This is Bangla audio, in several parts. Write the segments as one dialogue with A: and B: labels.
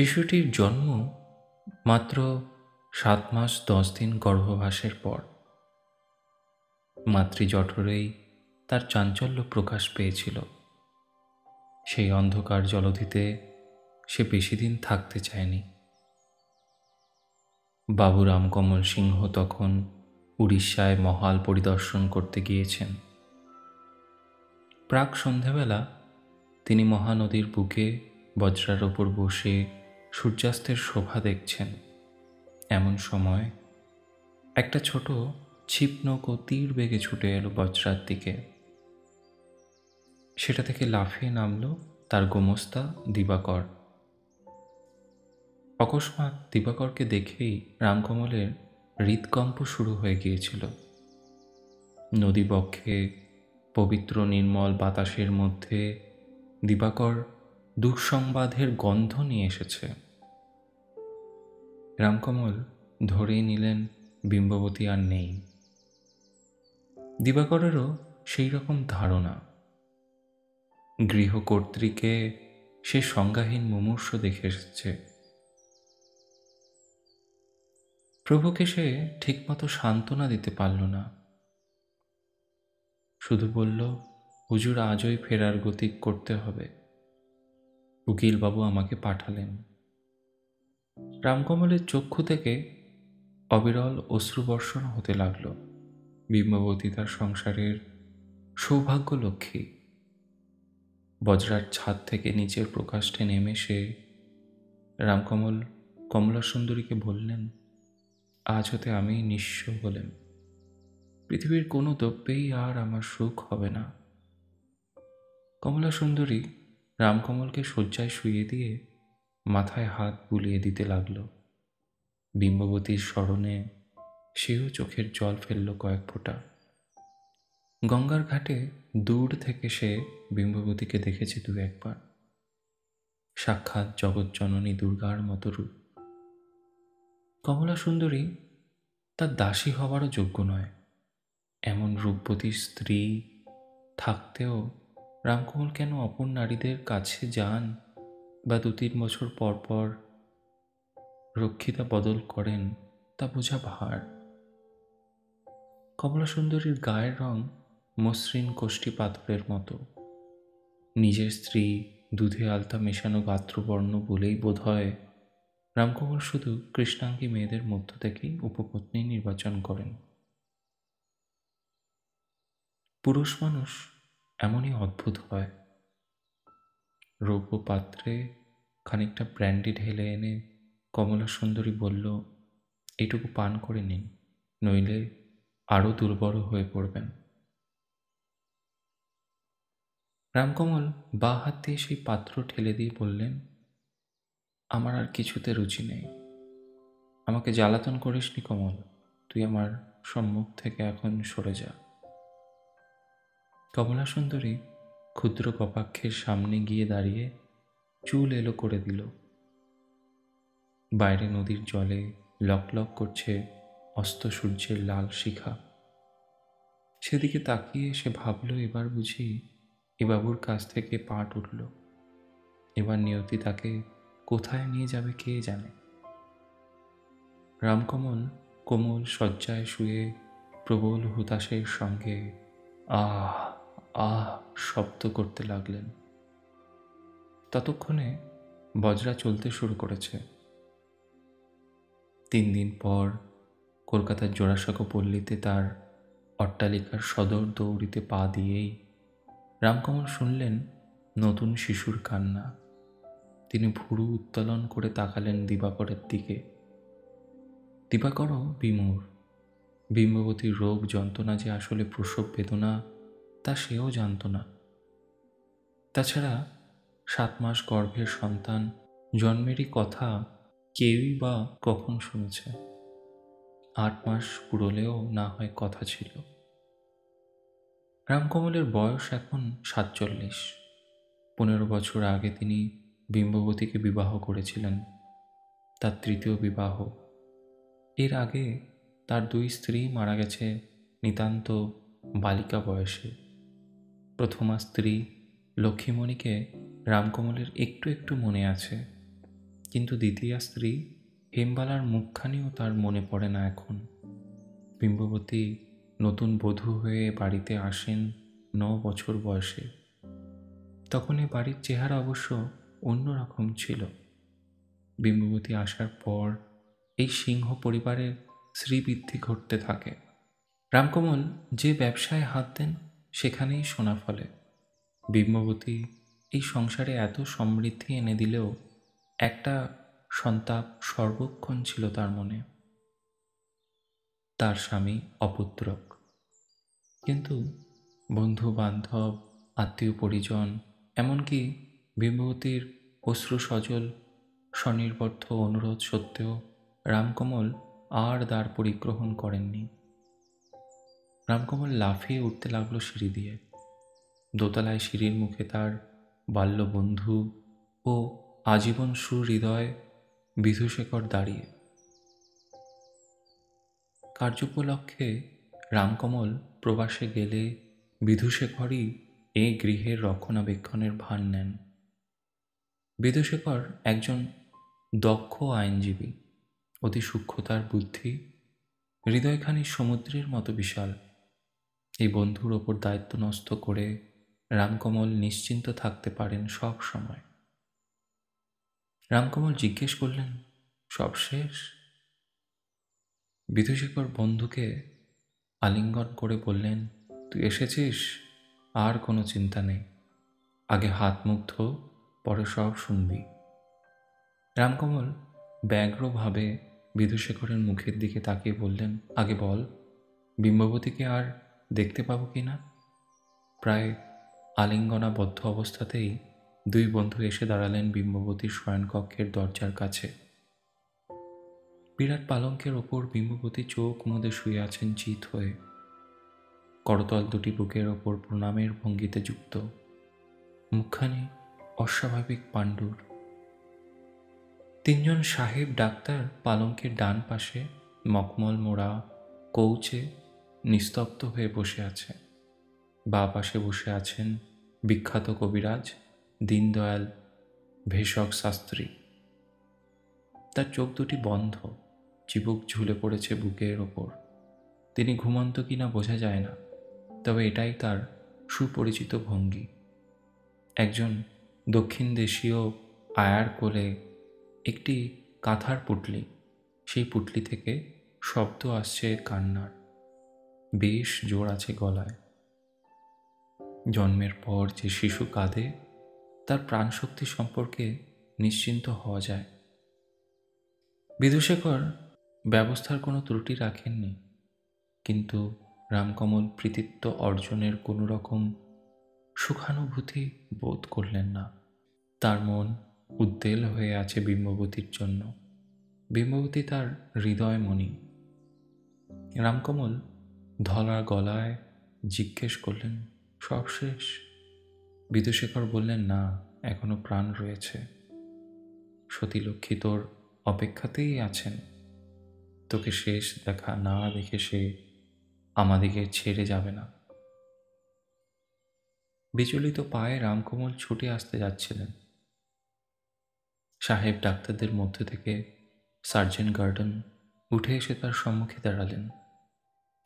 A: শিশুটির জন্ম মাত্র সাত মাস দশ দিন গর্ভবাসের পর। মাতৃজঠরেই তার চাঞ্চল্য প্রকাশ পেয়েছিল। সেই অন্ধকার জলধিতে সে বেশি দিন থাকতে চায়নি। বাবু রামকমল সিংহ তখন উড়িষ্যায় মহাল পরিদর্শন করতে গিয়েছেন। প্রাক সন্ধেবেলা তিনি মহানদীর বুকে বজ্রার ওপর বসে সূর্যাস্তের শোভা দেখছেন। এমন সময় একটা ছোট ছিপ নৌকো তীর বেগে ছুটে এলো বজ্রার দিকে। সেটা থেকে লাফিয়ে নামল তার গোমস্তা দিবাকর। অকস্মাৎ দিবাকরকে দেখেই রামকমলের হৃদকম্প শুরু হয়ে গিয়েছিল। নদীবক্ষে, পবিত্র নির্মল বাতাসের মধ্যে দিবাকর দুঃসংবাদের গন্ধ নিয়ে এসেছে। রামকমল ধরেই নিলেন, বিম্ববতী আর নেই। দিবাকরেরও সেই রকম ধারণা। গৃহকর্ত্রীকে সে সংজ্ঞাহীন মুমূর্ষ দেখে এসেছে। প্রভুকে সে ঠিকমতো সান্ত্বনা দিতে পারল না। শুধু বলল, হুজুর আজই ফেরার গতি করতে হবে। উকিলবাবু আমাকে পাঠালেন। রামকমলের চক্ষু থেকে অবিরল অশ্রুবর্ষণ হতে লাগল। বিম্ববতী তার সংসারের সৌভাগ্য লক্ষ্মী বজ্রার ছাদ থেকে নিচের প্রকাশে নেমে সে রামকমল কমলা সুন্দরীকে বললেন, আজ হতে আমি নিঃস্ব হলেন পৃথিবীর কোনো দ্রব্যেই আর আমার সুখ হবে না। কমলা সুন্দরী রামকমলকে শয্যায় শুইয়ে দিয়ে মাথায় হাত বুলিয়ে দিতে লাগল। বিম্ববতীর স্মরণে সেও চোখের জল ফেলল কয়েক ফোঁটা। গঙ্গার ঘাটে দূর থেকে সে বিম্ববতীকে দেখেছে দু একবার। সাক্ষাৎ জগৎজননী দুর্গার মতো রূপ। কমলা সুন্দরী তার দাসী হওয়ারও যোগ্য নয়। এমন রূপবতী স্ত্রী থাকতেও রামকমল কেন অপর নারীদের কাছে যান বা দু তিন বছর পর পর রক্ষিতা বদল করেন তা বোঝা ভার? কমলা সুন্দরীর গায়ের রং মসৃণ কোষ্ঠী পাথরের মতো। নিজের স্ত্রী দুধে আলতা মেশানো গাত্রবর্ণ বলেই বোধ হয় রামকমল শুধু কৃষ্ণাঙ্গী মেয়েদের মধ্য থেকেই উপপত্নী নির্বাচন করেন। পুরুষ মানুষ এমনই অদ্ভুত হয়। রৌপ্য পাত্রে খানিকটা ব্র্যান্ডি ঢেলে এনে কমলা সুন্দরী বলল এটুকু পান করে নিন, নইলে আরও দুর্বল হয়ে পড়বেন। রামকমল বা হাত দিয়ে সেই পাত্র ঠেলে দিয়ে বললেন, আমার আর কিছুতে রুচি নেই। আমাকে জ্বালাতন করিসনি কমল, তুই আমার সম্মুখ থেকে এখন সরে যা। কমলা সুন্দরী ক্ষুদ্র কপাক্ষের সামনে গিয়ে দাঁড়িয়ে চুল এলো করে দিল। বাইরে নদীর জলে লক লক করছে অস্ত সূর্যের লাল শিখা। সেদিকে তাকিয়ে সে ভাবল, এবার বুঝি এ বাবুর কাছ থেকে পাট উঠল। এবার নিয়তি তাকে কোথায় নিয়ে যাবে কে জানে। রামকমল কোমল শয্যায় শুয়ে প্রবল হুতাশের সঙ্গে, আহ! আহ, শব্দ করতে লাগলেন। ততক্ষণে বজরা চলতে শুরু করেছে। তিন দিন পর কলকাতার জোড়াসাঁকো পল্লীতে তার অট্টালিকার সদর দৌড়িতে পা দিয়েই রামকমল শুনলেন নতুন শিশুর কান্না। তিনি ভুরু উত্তোলন করে তাকালেন দিবাকরের দিকে। দিবাকরও বিমূর বিম্ববতীর রোগ যন্ত্রণা যে আসলে প্রসব বেদনা তা সেও জানত না। তাছাড়া সাত মাস গর্ভের সন্তান জন্মেরই কথা কেউই বা কখন শুনেছে। আট মাস পুরলেও না হয় কথা ছিল। রামকমলের বয়স এখন সাতচল্লিশ। পনেরো বছর আগে তিনি বিম্ববতীকে বিবাহ করেছিলেন, তার তৃতীয় বিবাহ। এর আগে তার দুই স্ত্রী মারা গেছে নিতান্ত বালিকা বয়সে। প্রথমা স্ত্রী লক্ষ্মীমণিকে রামকমলের একটু একটু মনে আছে। কিন্তু দ্বিতীয়া স্ত্রী হেমবালার মুখখানিও তার মনে পড়ে না এখন। বিম্ববতী নতুন বধূ হয়ে বাড়িতে আসেন ন বছর বয়সে। তখন এ বাড়ির চেহারা অবশ্য অন্যরকম ছিল। বিম্ববতী আসার পর এই সিংহ পরিবারের শ্রীবৃদ্ধি ঘটতে থাকে। রামকমল যে ব্যবসায় হাত দেন সেখানেই সোনা ফলে। বিম্ববতী এই সংসারে এত সমৃদ্ধি এনে দিলেও একটা সন্তাপ সর্বক্ষণ ছিল তার মনে। তার স্বামী অপুত্রক। কিন্তু বন্ধু বান্ধব আত্মীয় পরিজন এমনকি বিম্ববতীর অশ্রু সজল স্বনির্বদ্ধ অনুরোধ সত্ত্বেও রামকমল আর দ্বার পরিগ্রহণ করেননি। রামকমল লাফিয়ে উঠতে লাগল সিঁড়ি দিয়ে। দোতলায় সিঁড়ির মুখে তার বাল্যবন্ধু ও আজীবন সুহৃদয় বিধুশেখর দাঁড়িয়ে। কার্যোপলক্ষে রামকমল প্রবাসে গেলে বিধুশেখরই এ গৃহের রক্ষণাবেক্ষণের ভার নেন। বিধুশেখর একজন দক্ষ আইনজীবী, অতি সূক্ষ্মতার বুদ্ধি, হৃদয়খানি সমুদ্রের মতো বিশাল। এই বন্ধুর ওপর দায়িত্ব নষ্ট করে রামকমল নিশ্চিন্ত থাকতে পারেন সব সময়। রামকমল জিজ্ঞেস করলেন, সব শেষ? বিধুশেখর বন্ধুকে আলিঙ্গন করে বললেন, তুই এসেছিস? আর কোনো চিন্তা নেই। আগে হাত মুখ ধো, পরে সব শুনবি। রামকমল ব্যগ্রভাবে বিধুশেখরের মুখের দিকে তাকিয়ে বললেন, আগে বল, বিম্ববতীকে আর দেখতে পাবো কি না? প্রায় আলিঙ্গনাবদ্ধ অবস্থাতেই দুই বন্ধু এসে দাঁড়ালেন বিম্ববতীর শয়নকক্ষের দরজার কাছে। বিরাট পালঙ্কের ওপর বিম্ববতী চোখ মুদে শুয়ে আছেন চিত হয়ে। করতল দুটি বুকের ওপর প্রণামের ভঙ্গিতে যুক্ত। মুখখানি অস্বাভাবিক পাণ্ডুর। তিনজন সাহেব ডাক্তার পালঙ্কের ডান পাশে মকমল মোড়া, কৌচে নিস্তব্ধ হয়ে বসে আছে। বা পাশে বসে আছেন বিখ্যাত কবিরাজ দীনদয়াল ভেষক শাস্ত্রী। তার চোখ দুটি বন্ধ, চিবুক ঝুলে পড়েছে বুকের ওপর। তিনি ঘুমন্ত কিনা বোঝা যায় না, তবে এটাই তার সুপরিচিত ভঙ্গি। একজন দক্ষিণ দেশীয় আয়ার কোলে একটি কাঁথার পুটলি, সেই পুটলি থেকে শব্দ আসছে কান্নার। বেশ জোর আছে গলায়। জন্মের পর যে শিশু কাঁদে, তার প্রাণশক্তি সম্পর্কে নিশ্চিন্ত হওয়া যায়। বিদুশেখর ব্যবস্থার কোনো ত্রুটি রাখেননি, কিন্তু রামকমল কৃতিত্ব অর্জনের কোনো রকম সুখানুভূতি বোধ করলেন না। তার মন উদ্বেল হয়ে আছে বিম্ববতীর জন্য। বিম্ববতী তার হৃদয়মণি। রামকমল ধলা গলায় জিজ্ঞেস করলেন, সব শেষ? বিদুশেখর বললেন, না, এখনও প্রাণ রয়েছে। সতীলক্ষ্মী তোর অপেক্ষাতেই আছেন। তোকে শেষ দেখা না দেখে সে আমাদিকে ছেড়ে যাবে না। বিচলিত পায়ে রামকমল ছুটে আসতে যাচ্ছিলেন। সাহেব ডাক্তারদের মধ্যে থেকে সার্জেন্ট গার্ডেন উঠে এসে তার সম্মুখে দাঁড়ালেন।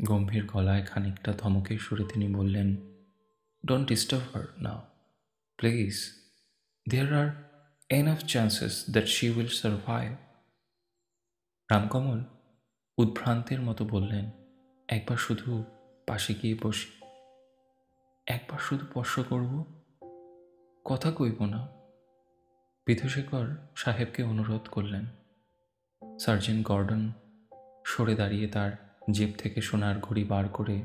A: গম্ভীর গলায় খানিকটা ধমকের সুরে তিনি বললেন don't disturb her now please there are enough chances that she will survive Ramkamal উদ্ভ্রান্তের মতো বললেন, একবার শুধু পাশে গিয়ে বসি। একবার শুধু স্পর্শ করব? কথা কইব না। বিধুশেখর সাহেবকে অনুরোধ করলেন। সার্জেন্ট গর্ডন সরে দাঁড়িয়ে তার জেব থেকে সোনার ঘড়ি বার করে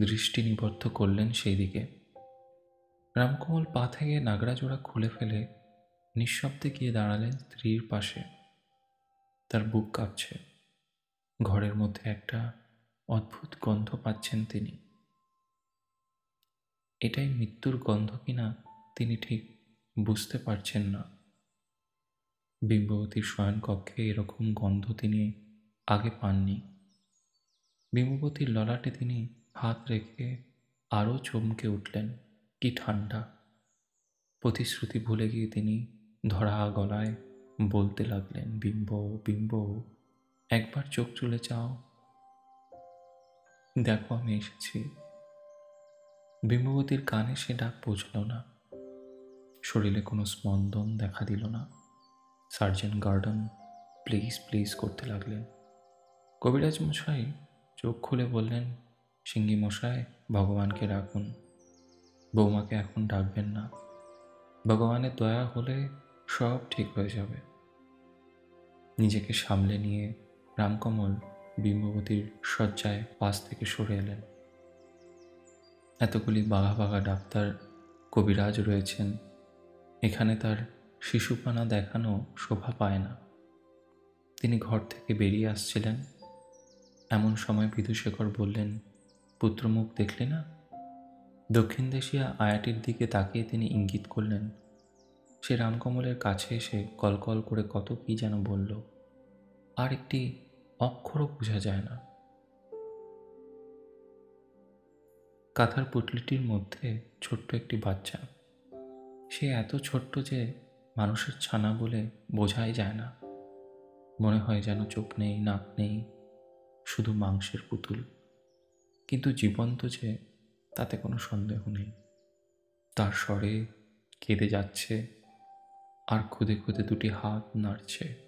A: দৃষ্টি নিবদ্ধ করলেন সেই দিকে রামকমল পা থেকে নাগড়াজোড়া খুলে ফেলে নিঃশব্দে গিয়ে দাঁড়ালেন স্ত্রীর পাশে। তার বুক কাঁপছে। ঘরের মধ্যে একটা অদ্ভুত গন্ধ পাচ্ছেন তিনি। এটাই মৃত্যুর গন্ধ কিনা তিনি ঠিক বুঝতে পারছেন না। বিম্ববতীর শয়নকক্ষে এরকম গন্ধ তিনি আগে পাননি। বিম্ববতীর ললাটে তিনি হাত রেখে আরও চমকে উঠলেন, কি ঠান্ডা প্রতিশ্রুতি ভুলে গিয়ে তিনি ধরা গলায় বলতে লাগলেন, বিম্ব বিম্ব, একবার চোখ চলে চাও দেখো, আমি এসেছি। বিম্ববতীর কানে সে ডাক পৌঁছল না। শরীরে কোনো স্পন্দন দেখা দিল না। সার্জেন্ট গার্ডন প্লিজ প্লিজ করতে লাগলেন। কবিরাজ মশাই চোখ খুলে বললেন, সিঙ্গি মশাই, ভগবানকে রাখুন বৌমাকে এখন ডাকবেন না। ভগবানের দয়া হলে সব ঠিক হয়ে যাবে। নিজেকে সামলে নিয়ে রামকমল বিম্ববতীর শয্যায় পাশ থেকে সরে এলেন। এতগুলি বাঘা বাঘা ডাক্তার, কবিরাজ রয়েছেন। এখানে তার শিশুপানা দেখানো শোভা পায় না। তিনি ঘর থেকে বেরিয়ে আসছিলেন। এমন সময় বিধুশেখর বললেন, পুত্রমুখ দেখলে না? দক্ষিণ দেশিয়া আয়াটির দিকে তাকিয়ে তিনি ইঙ্গিত করলেন, সে রামকমলের কাছে এসে কলকল করে কত কি যেন বলল, আর একটি অক্ষরও বোঝা যায় না। কাঁথার পুটলিটির মধ্যে ছোট্ট একটি বাচ্চা, সে এত ছোট্ট যে মানুষের ছানা বলে বোঝাই যায় না। মনে হয় যেন চোখ নেই, নাক নেই শুধু মাংসের পুতুল। কিন্তু জীবন্ত যে, তাতে কোনো সন্দেহ নেই। তার স্বরে কেঁদে যাচ্ছে, আর খুদে খুদে দুটি হাত নাড়ছে।